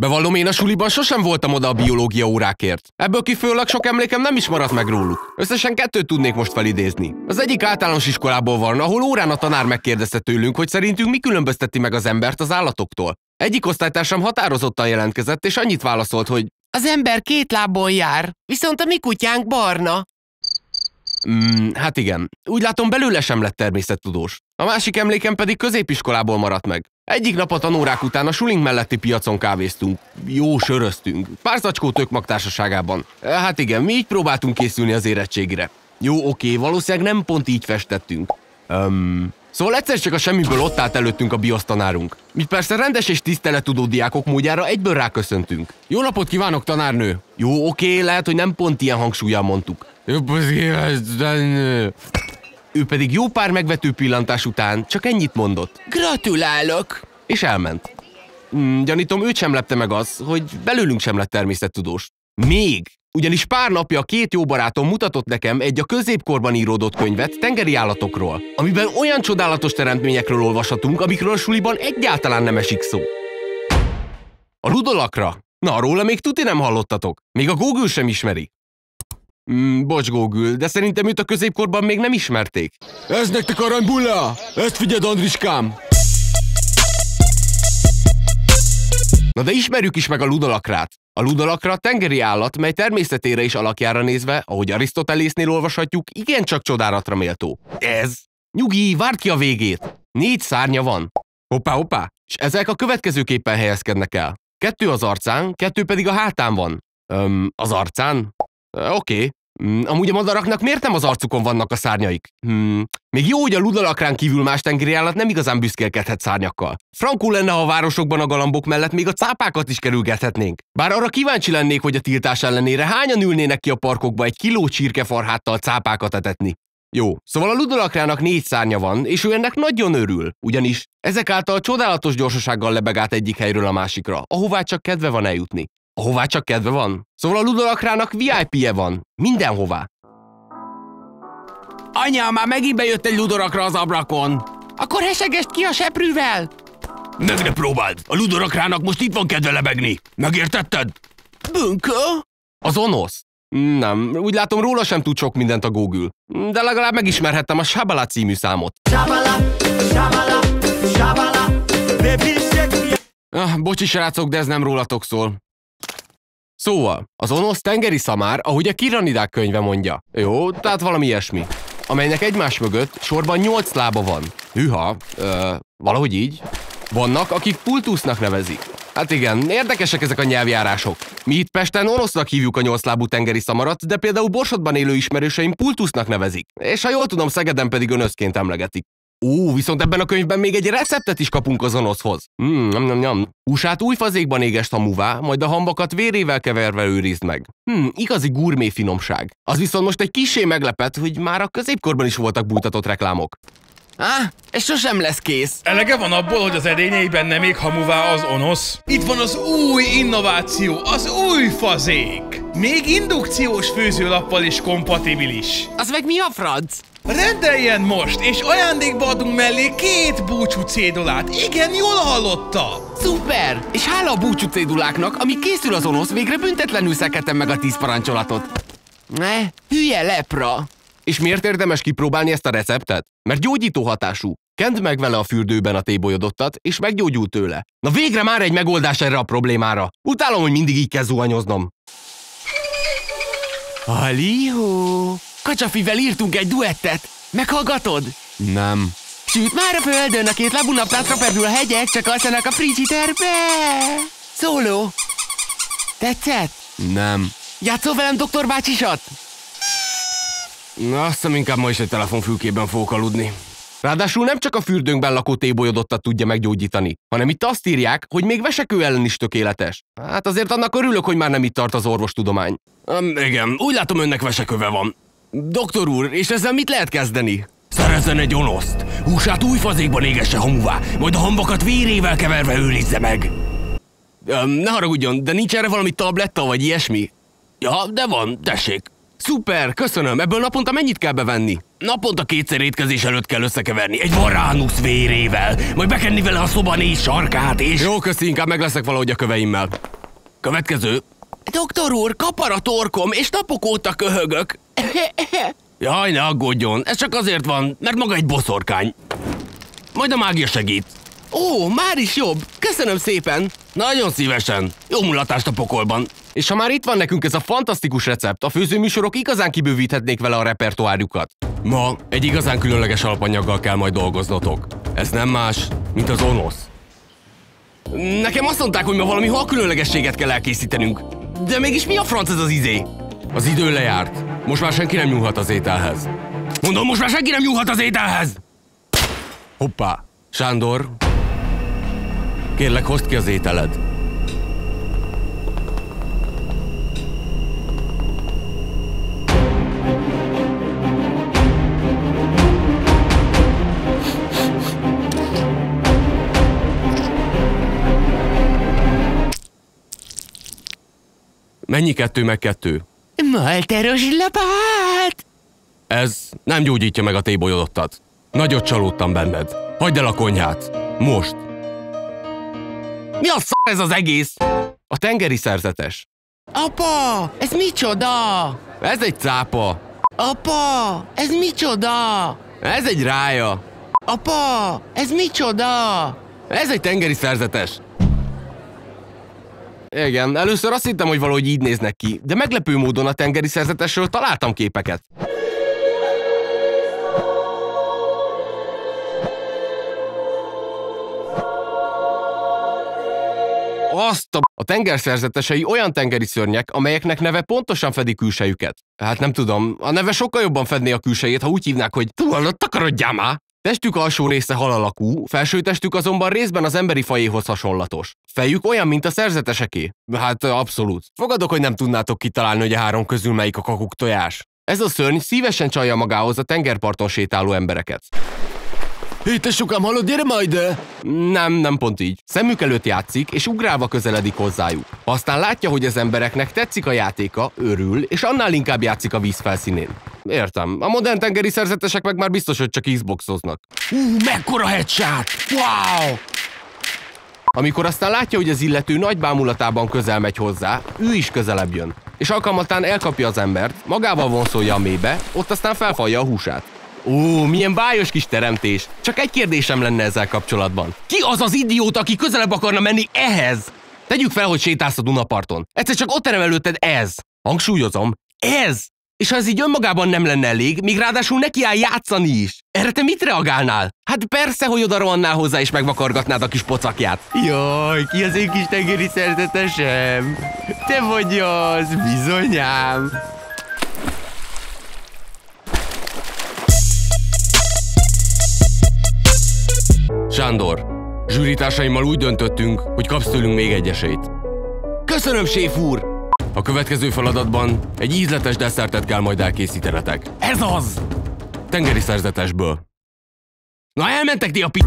Bevallom, én a suliban sosem voltam oda a biológia órákért. Ebből kifőleg sok emlékem nem is maradt meg róluk. Összesen kettőt tudnék most felidézni. Az egyik általános iskolából van, ahol órán a tanár megkérdezte tőlünk, hogy szerintünk mi különbözteti meg az embert az állatoktól. Egyik osztálytársam határozottan jelentkezett, és annyit válaszolt, hogy Az ember két lábon jár, viszont a mi kutyánk barna. Mm, hát igen. Úgy látom, belőle sem lett természettudós. A másik emlékem pedig középiskolából maradt meg. Egyik nap a tanórák után a sulink melletti piacon kávéztunk. Jó söröztünk. Pár zacskó tökmag társaságában. Hát igen, mi így próbáltunk készülni az érettségire. Jó, oké, valószínűleg nem pont így festettünk. Um, szóval egyszer csak a semmiből ott állt előttünk a biosztanárunk. Mi persze rendes és tisztelettudó diákok módjára egyből ráköszöntünk. Jó napot kívánok, tanárnő! Jó, oké, lehet, hogy nem pont ilyen hangsúlyjal mondtuk. Tanárnő! Ő pedig jó pár megvető pillantás után csak ennyit mondott, Gratulálok! és elment. Mm, gyanítom, őt sem lepte meg az, hogy belőlünk sem lett természettudós. Még! Ugyanis pár napja két jó barátom mutatott nekem egy a középkorban íródott könyvet tengeri állatokról, amiben olyan csodálatos teremtményekről olvashatunk, amikről a suliban egyáltalán nem esik szó. A ludolakra? Na, róla még tuti nem hallottatok. Még a Google sem ismeri. Mm, bocs, Google, de szerintem őt a középkorban még nem ismerték. Ez nektek aranybulla! Ezt figyeld, Andriskám! Na de ismerjük is meg a ludolakrát. A ludalakra tengeri állat, mely természetére és alakjára nézve, ahogy Arisztotelésznél olvashatjuk, igencsak csodálatra méltó. Ez? Nyugi, várd ki a végét! Négy szárnya van. Hoppá, hoppá! És ezek a következőképpen helyezkednek el. Kettő az arcán, kettő pedig a hátán van. Öm, az arcán? Oké. Okay. Amúgy a madaraknak miért nem az arcukon vannak a szárnyaik? Hmm. Még jó, hogy a ludalakrán kívül más tengeri állat nem igazán büszkélkedhet szárnyakkal. Frankó lenne, ha a városokban a galambok mellett még a cápákat is kerülgethetnénk. Bár arra kíváncsi lennék, hogy a tiltás ellenére hányan ülnének ki a parkokba egy kiló csirkefarháttal cápákat etetni. Jó, szóval a ludolakrának négy szárnya van, és ő ennek nagyon örül, ugyanis ezek által csodálatos gyorsasággal lebeg át egyik helyről a másikra, ahová csak kedve van eljutni. Ahová csak kedve van. Szóval a ludolakrának VIP-je van. Mindenhová. Anya, már megint bejött egy ludorakra az abrakon. Akkor hesegest ki a seprűvel! Meg ne próbáld! A ludolakrának most itt van kedve lebegni. Megértetted? Bünkö? Az onosz. Nem, úgy látom róla sem tud sok mindent a Google. De legalább megismerhettem a Shabala című számot. Ah, bocsi srácok, de ez nem rólatok szól. Szóval, az onosz tengeri szamár, ahogy a Kiranidák könyve mondja. Jó, tehát valami ilyesmi. Amelynek egymás mögött sorban nyolc lába van. Hűha, ö, valahogy így. Vannak, akik pultusznak nevezik. Hát igen, érdekesek ezek a nyelvjárások. Mi itt Pesten orosznak hívjuk a nyolclábú tengeri szamarat, de például Borsodban élő ismerőseim pultusznak nevezik. És ha jól tudom, Szegeden pedig önöszként emlegetik. Ó, viszont ebben a könyvben még egy receptet is kapunk az onoszhoz. Mm, nyam, nyam, nyam. Húsát új fazékban égest hamuvá, majd a hambakat vérével keverve őrizd meg. Hm, igazi gurmé finomság. Az viszont most egy kisé meglepett, hogy már a középkorban is voltak bújtatott reklámok. Á, ez sosem lesz kész. Elege van abból, hogy az edényeiben nem ég hamuvá az onosz? Itt van az új innováció, az új fazék! Még indukciós főzőlappal is kompatibilis. Az meg mi a franc? Rendeljen most, és ajándékba adunk mellé két búcsú cédulát. Igen, jól hallotta! Szuper! És hála a búcsú céduláknak, ami készül az onosz, végre büntetlenül szekedtem meg a tíz parancsolatot. Ne, hülye lepra! És miért érdemes kipróbálni ezt a receptet? Mert gyógyító hatású. Kend meg vele a fürdőben a tébolyodottat, és meggyógyul tőle. Na végre már egy megoldás erre a problémára. Utálom, hogy mindig így kell zuhanyoznom. Halihó! Kacsafivel írtunk egy duettet. Meghallgatod? Nem. Süt már a földön, a két lábú naptátra perdül a hegyek, csak alszanak a friciterbe. Szóló. Tetszett? Nem. Játszol velem, doktor bácsisat? Na, azt hiszem inkább ma is egy telefonfülkében fogok aludni. Ráadásul nem csak a fürdőnkben lakó tébolyodottat tudja meggyógyítani, hanem itt azt írják, hogy még vesekő ellen is tökéletes. Hát azért annak örülök, hogy már nem itt tart az orvostudomány. Um, igen, úgy látom önnek veseköve van. Doktor úr, és ezzel mit lehet kezdeni? Szerezzen egy onoszt. Húsát új fazékban égesse hamuvá, majd a hambakat vérével keverve őrizze meg. Um, ne haragudjon, de nincs erre valami tabletta vagy ilyesmi? Ja, de van, tessék. Szuper, köszönöm. Ebből naponta mennyit kell bevenni? Naponta kétszer étkezés előtt kell összekeverni egy varánusz vérével, majd bekenni vele a szoba négy sarkát, és... Jó, köszi, inkább meg leszek valahogy a köveimmel. Következő. Doktor úr, kapar a torkom, és napok óta köhögök. Jaj, ne aggódjon, ez csak azért van, mert maga egy boszorkány. Majd a mágia segít. Ó, már is jobb. Köszönöm szépen. Nagyon szívesen. Jó mulatást a pokolban. És ha már itt van nekünk ez a fantasztikus recept, a főzőműsorok igazán kibővíthetnék vele a repertoárjukat. Ma egy igazán különleges alapanyaggal kell majd dolgoznotok. Ez nem más, mint az onosz. Nekem azt mondták, hogy ma valami hal különlegességet kell elkészítenünk. De mégis mi a franc ez az izé? Az idő lejárt. Most már senki nem nyúlhat az ételhez. Mondom, most már senki nem nyúlhat az ételhez! Hoppá! Sándor, kérlek, hozd ki az ételed. Mennyi kettő meg kettő? Malteros lapát! Ez nem gyógyítja meg a tébolyodottat. Nagyot csalódtam benned. Hagyd el a konyhát. Most. Mi a sz ez az egész? A tengeri szerzetes. Apa, ez micsoda? Ez egy cápa. Apa, ez micsoda? Ez egy rája. Apa, ez micsoda? Ez egy tengeri szerzetes. Igen, először azt hittem, hogy valahogy így néznek ki, de meglepő módon a tengeri szerzetesről találtam képeket. Azt a... a tengerszerzetesei olyan tengeri szörnyek, amelyeknek neve pontosan fedi külsejüket. Hát nem tudom, a neve sokkal jobban fedné a külsejét, ha úgy hívnák, hogy Tuala, takarodjál már! Testük alsó része hal alakú, felső testük azonban részben az emberi fajéhoz hasonlatos. Fejük olyan, mint a szerzeteseké. Hát abszolút. Fogadok, hogy nem tudnátok kitalálni, hogy a három közül melyik a kakuk tojás. Ez a szörny szívesen csalja magához a tengerparton sétáló embereket. Hé, te sokám, hallod, gyere majd ide! Nem, nem pont így. Szemük előtt játszik, és ugrálva közeledik hozzájuk. Aztán látja, hogy az embereknek tetszik a játéka, örül, és annál inkább játszik a víz felszínén. Értem. A modern tengeri szerzetesek meg már biztos, hogy csak Xboxoznak. Ú, mekkora headshot! Wow! Amikor aztán látja, hogy az illető nagy bámulatában közel megy hozzá, ő is közelebb jön. És alkalmatán elkapja az embert, magával vonszolja a mélybe, ott aztán felfalja a húsát. Ó, milyen bájos kis teremtés. Csak egy kérdésem lenne ezzel kapcsolatban. Ki az az idióta, aki közelebb akarna menni ehhez? Tegyük fel, hogy sétálsz a Dunaparton. Egyszer csak ott terem előtted ez. Hangsúlyozom, ez. És ha ez így önmagában nem lenne elég, még ráadásul neki áll játszani is. Erre te mit reagálnál? Hát persze, hogy oda rohannál hozzá és megvakargatnád a kis pocakját. Jaj, ki az én kis tengeri szerzetesem? Te vagy az, bizonyám. Sándor, zsűritársaimmal úgy döntöttünk, hogy kapsz tőlünk még egy esélyt. Köszönöm, séf úr! A következő feladatban egy ízletes desszertet kell majd elkészítenetek. Ez az! Tengeri szerzetesből. Na elmentek ti a pi...